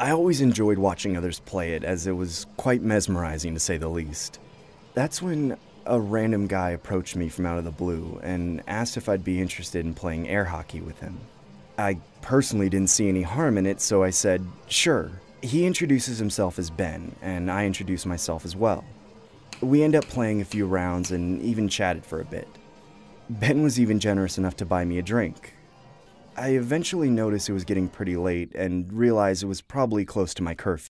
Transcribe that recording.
I always enjoyed watching others play it, as it was quite mesmerizing to say the least. That's when a random guy approached me from out of the blue and asked if I'd be interested in playing air hockey with him. I personally didn't see any harm in it, so I said, sure. He introduces himself as Ben, and I introduce myself as well. We end up playing a few rounds and even chatted for a bit. Ben was even generous enough to buy me a drink. I eventually noticed it was getting pretty late and realized it was probably close to my curfew.